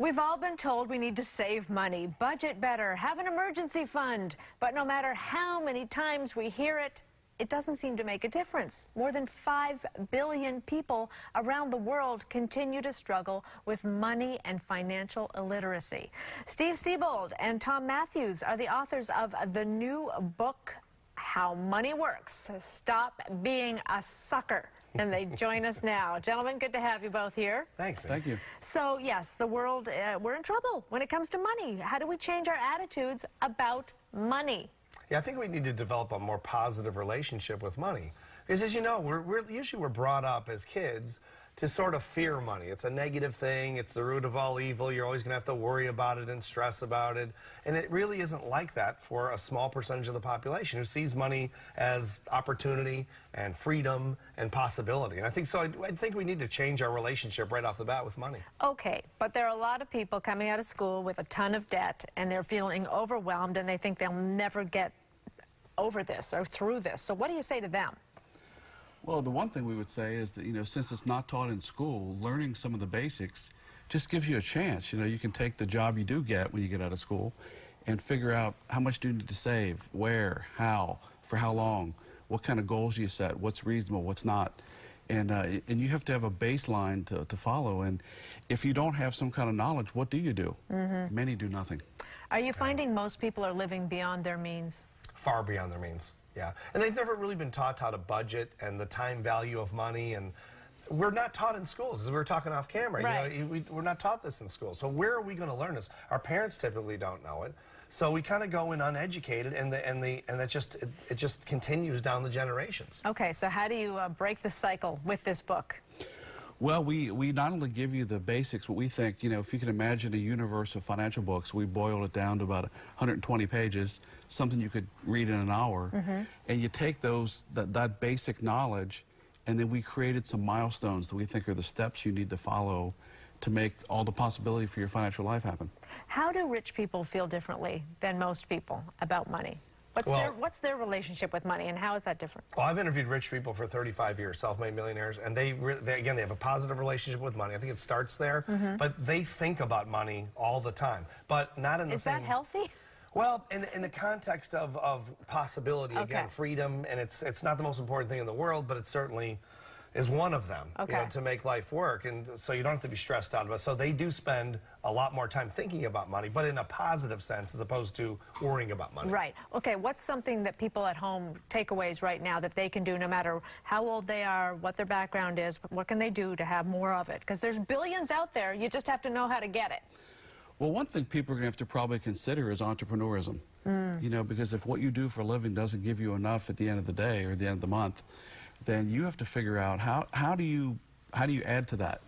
We've all been told we need to save money, budget better, have an emergency fund. But no matter how many times we hear it, it doesn't seem to make a difference. More than 5 billion people around the world continue to struggle with money and financial illiteracy. Steve Siebold and Tom Matthews are the authors of the new book, How Money Works. Stop being a sucker and they join us now. Gentlemen, good to have you both here. Thanks. Thank you. So, yes, the world, uh, we're in trouble when it comes to money. How do we change our attitudes about money? Yeah, I think we need to develop a more positive relationship with money. Because as you know, we're, we're usually we're brought up as kids to sort of fear money. It's a negative thing. It's the root of all evil. You're always going to have to worry about it and stress about it. And it really isn't like that for a small percentage of the population who sees money as opportunity and freedom and possibility. And I think so. I, I think we need to change our relationship right off the bat with money. Okay, but there are a lot of people coming out of school with a ton of debt and they're feeling overwhelmed and they think they'll never get over this or through this. So what do you say to them? Well, the one thing we would say is that, you know, since it's not taught in school, learning some of the basics just gives you a chance. You know, you can take the job you do get when you get out of school and figure out how much do you need to save, where, how, for how long, what kind of goals you set, what's reasonable, what's not. And, uh, and you have to have a baseline to, to follow. And if you don't have some kind of knowledge, what do you do? Mm -hmm. Many do nothing. Are you finding most people are living beyond their means? Far beyond their means. Yeah, and they've never really been taught how to budget and the time value of money and we're not taught in schools, as we were talking off camera. Right. You know, we, are not taught this in school. So where are we going to learn this? Our parents typically don't know it. So we kind of go in uneducated, and the and the and that just it, it, just continues down the generations. Okay, so how do you uh, break the cycle with this book? Well, we, we not only give you the basics, but we think, you know, if you can imagine a universe of financial books, we boiled it down to about 120 pages, something you could read in an hour. Mm -hmm. And you take those, that, that basic knowledge, and then we created some milestones that we think are the steps you need to follow to make all the possibility for your financial life happen. How do rich people feel differently than most people about money? What's, well, their, what's their relationship with money, and how is that different? Well, I've interviewed rich people for 35 years, self-made millionaires, and they, they, again, they have a positive relationship with money. I think it starts there, mm -hmm. but they think about money all the time, but not in the is same... Is that healthy? Well, in, in the context of, of possibility, okay. again, freedom, and it's, it's not the most important thing in the world, but it's certainly is one of them okay. you know, to make life work. And so you don't have to be stressed out about it. So they do spend a lot more time thinking about money, but in a positive sense as opposed to worrying about money. Right. Okay, what's something that people at home, takeaways right now, that they can do no matter how old they are, what their background is, what can they do to have more of it? Because there's billions out there, you just have to know how to get it. Well, one thing people are going to have to probably consider is entrepreneurism. Mm. You know, because if what you do for a living doesn't give you enough at the end of the day or the end of the month, then you have to figure out how, how do you how do you add to that?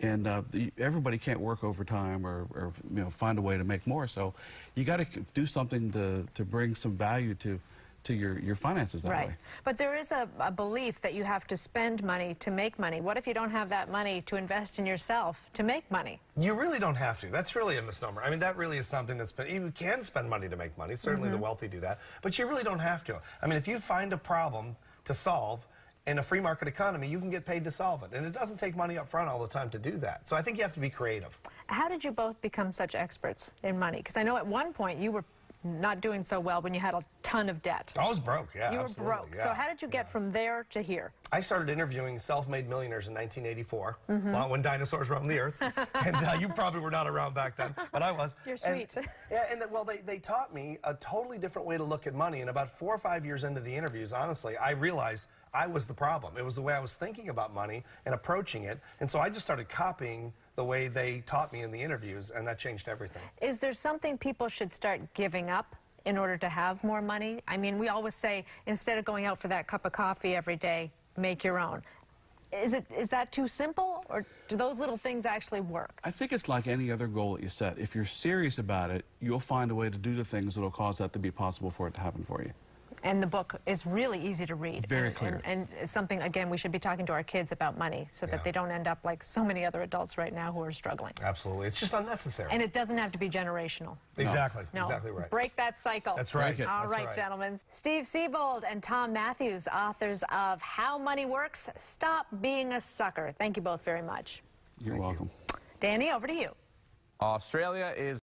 And uh, the, everybody can't work overtime or, or you know find a way to make more. So you got to do something to to bring some value to to your, your finances that right. way. But there is a, a, belief that you have to spend money to make money. What if you don't have that money to invest in yourself to make money? You really don't have to. That's really a misnomer. I mean, that really is something that's been, you can spend money to make money. Certainly mm -hmm. the wealthy do that. But you really don't have to. I mean, if you find a problem to solve, in a free market economy, you can get paid to solve it. And it doesn't take money up front all the time to do that. So I think you have to be creative. How did you both become such experts in money? Because I know at one point you were not doing so well when you had a ton of debt. I was broke, yeah. You were broke. Yeah, so how did you get yeah. from there to here? I started interviewing self-made millionaires in 1984, mm -hmm. when dinosaurs roamed the earth. and uh, you probably were not around back then, but I was. You're sweet. And, yeah, and the, well, they, they taught me a totally different way to look at money. And about four or five years into the interviews, honestly, I realized I was the problem. It was the way I was thinking about money and approaching it. And so I just started copying the way they taught me in the interviews, and that changed everything. Is there something people should start giving up in order to have more money? I mean, we always say, instead of going out for that cup of coffee every day, make your own. Is, it, is that too simple, or do those little things actually work? I think it's like any other goal that you set. If you're serious about it, you'll find a way to do the things that will cause that to be possible for it to happen for you. And the book is really easy to read. Very and, clear. And, and, something, again, we should be talking to our kids about money so yeah. that they don't end up like so many other adults right now who are struggling. Absolutely. It's just unnecessary. And it doesn't have to be generational. Exactly. No. Exactly right. Break that cycle. That's right. All That's right, right, gentlemen. Steve Siebold and Tom Matthews, authors of How Money Works, Stop Being a Sucker. Thank you both very much. You're Thank welcome. You. Danny, over to you. Australia is